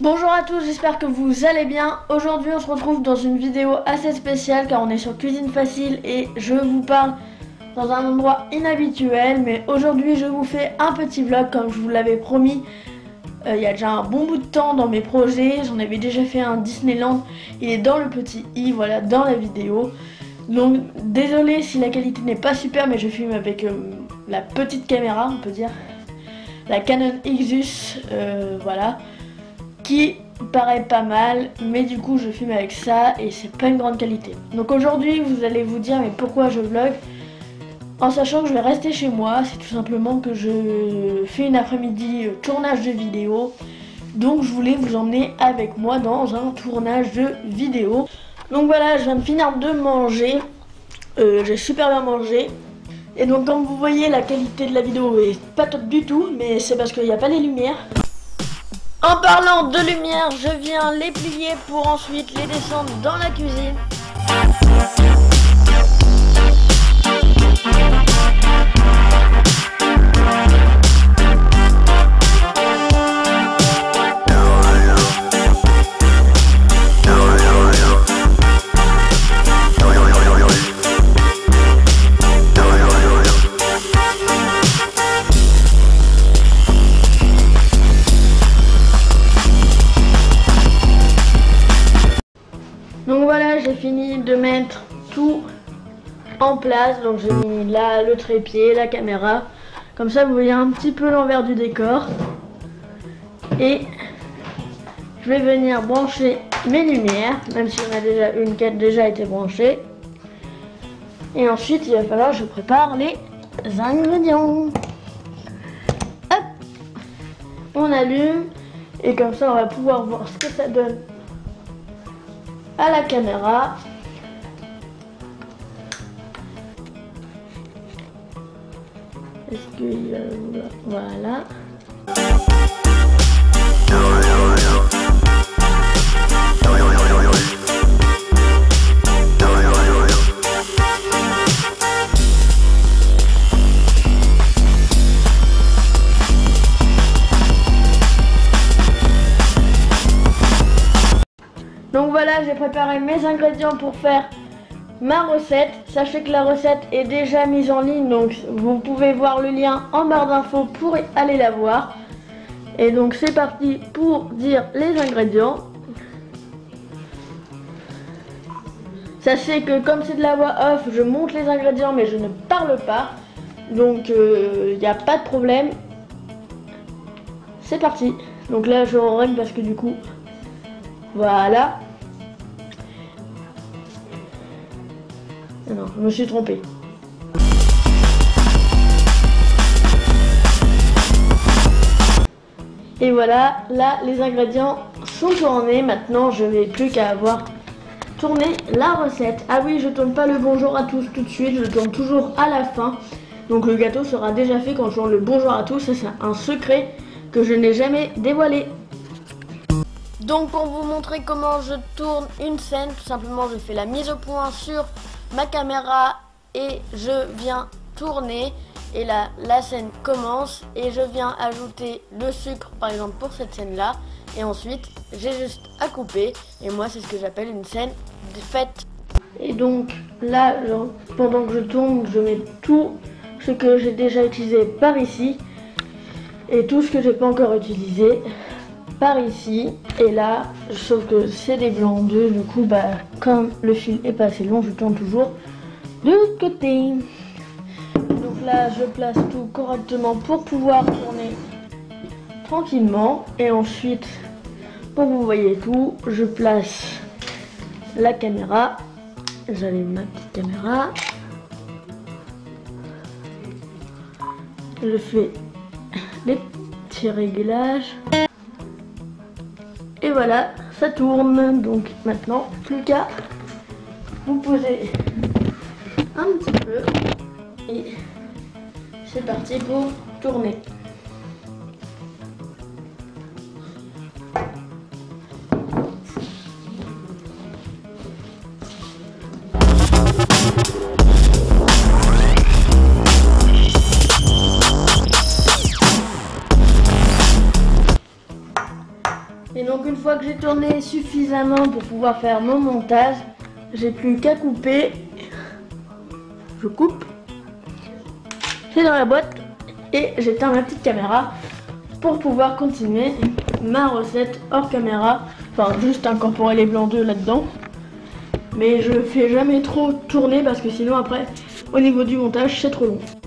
Bonjour à tous, j'espère que vous allez bien. Aujourd'hui on se retrouve dans une vidéo assez spéciale car on est sur Cuisine Facile et je vous parle dans un endroit inhabituel. Mais aujourd'hui je vous fais un petit vlog comme je vous l'avais promis. Euh, il y a déjà un bon bout de temps dans mes projets, j'en avais déjà fait un Disneyland. Il est dans le petit i, voilà, dans la vidéo. Donc désolé si la qualité n'est pas super mais je filme avec euh, la petite caméra on peut dire. La Canon Xus, euh, voilà qui paraît pas mal, mais du coup je filme avec ça et c'est pas une grande qualité. Donc aujourd'hui vous allez vous dire mais pourquoi je vlog? En sachant que je vais rester chez moi, c'est tout simplement que je fais une après-midi euh, tournage de vidéo. Donc je voulais vous emmener avec moi dans un tournage de vidéo. Donc voilà, je viens de finir de manger. Euh, j'ai super bien mangé. Et donc comme vous voyez la qualité de la vidéo est pas top du tout, mais c'est parce qu'il n'y a pas les lumières. En parlant de lumière, je viens les plier pour ensuite les descendre dans la cuisine. Donc voilà, j'ai fini de mettre tout en place. Donc j'ai mis là le trépied, la caméra. Comme ça, vous voyez un petit peu l'envers du décor. Et je vais venir brancher mes lumières, même si on a déjà une qui a déjà été branchée. Et ensuite, il va falloir que je prépare les ingrédients. Hop On allume. Et comme ça, on va pouvoir voir ce que ça donne à la caméra. Est-ce qu'il Voilà. J'ai préparé mes ingrédients pour faire ma recette. Sachez que la recette est déjà mise en ligne, donc vous pouvez voir le lien en barre d'infos pour aller la voir. Et donc c'est parti pour dire les ingrédients. Sachez que comme c'est de la voix off, je montre les ingrédients mais je ne parle pas. Donc il euh, n'y a pas de problème. C'est parti. Donc là je règle parce que du coup voilà. Non, je me suis trompée. Et voilà, là les ingrédients sont tournés. Maintenant, je n'ai plus qu'à avoir tourné la recette. Ah oui, je tourne pas le bonjour à tous tout de suite, je tourne toujours à la fin. Donc le gâteau sera déjà fait quand je tourne le bonjour à tous. C'est un secret que je n'ai jamais dévoilé. Donc pour vous montrer comment je tourne une scène, tout simplement je fais la mise au point sur ma caméra et je viens tourner. Et là la scène commence. Et je viens ajouter le sucre par exemple pour cette scène là et ensuite j'ai juste à couper. Et moi c'est ce que j'appelle une scène de fête. Et donc là pendant que je tourne je mets tout ce que j'ai déjà utilisé par ici. Et tout ce que j'ai pas encore utilisé par ici. Et là, sauf que c'est des blancs d'œufs, du coup, bah, comme le fil est pas assez long, je tourne toujours de l'autre côté. Donc là, je place tout correctement pour pouvoir tourner tranquillement. Et ensuite, pour que vous voyez tout, je place la caméra. J'allume ma petite caméra. Je fais les petits réglages. Voilà, ça tourne. Donc maintenant, plus qu'à vous poser un petit peu. Et c'est parti pour tourner. Fois que j'ai tourné suffisamment pour pouvoir faire mon montage, j'ai plus qu'à couper. Je coupe. C'est dans la boîte et j'éteins ma petite caméra pour pouvoir continuer ma recette hors caméra. Enfin juste incorporer les blancs d'œufs là-dedans. Mais je fais jamais trop tourner parce que sinon après au niveau du montage c'est trop long.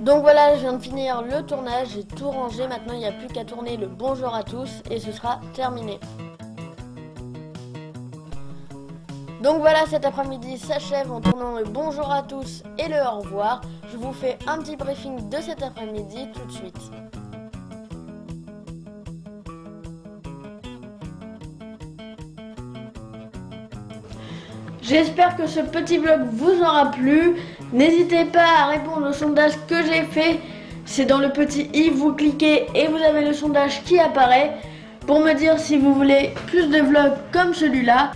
Donc voilà, je viens de finir le tournage, j'ai tout rangé, maintenant il n'y a plus qu'à tourner le bonjour à tous et ce sera terminé. Donc voilà, cet après-midi s'achève en tournant le bonjour à tous et le au revoir. Je vous fais un petit briefing de cet après-midi tout de suite. J'espère que ce petit vlog vous aura plu. N'hésitez pas à répondre au sondage que j'ai fait. C'est dans le petit i, vous cliquez et vous avez le sondage qui apparaît pour me dire si vous voulez plus de vlogs comme celui-là.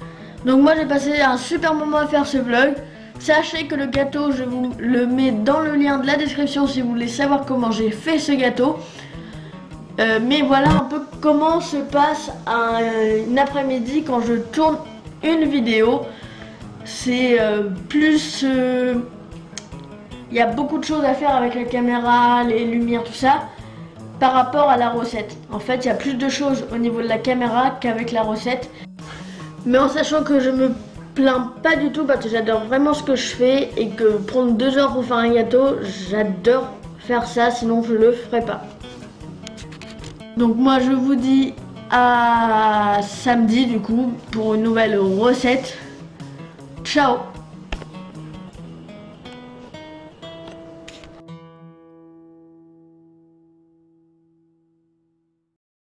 Donc moi j'ai passé un super moment à faire ce vlog. Sachez que le gâteau, je vous le mets dans le lien de la description si vous voulez savoir comment j'ai fait ce gâteau. Euh, mais voilà un peu comment se passe un après-midi quand je tourne une vidéo c'est euh, plus... Euh, il y a beaucoup de choses à faire avec la caméra, les lumières, tout ça, par rapport à la recette. En fait, il y a plus de choses au niveau de la caméra qu'avec la recette. Mais en sachant que je me plains pas du tout parce que j'adore vraiment ce que je fais et que prendre deux heures pour faire un gâteau, j'adore faire ça, sinon je le ferai pas. Donc moi je vous dis à samedi du coup pour une nouvelle recette. Ciao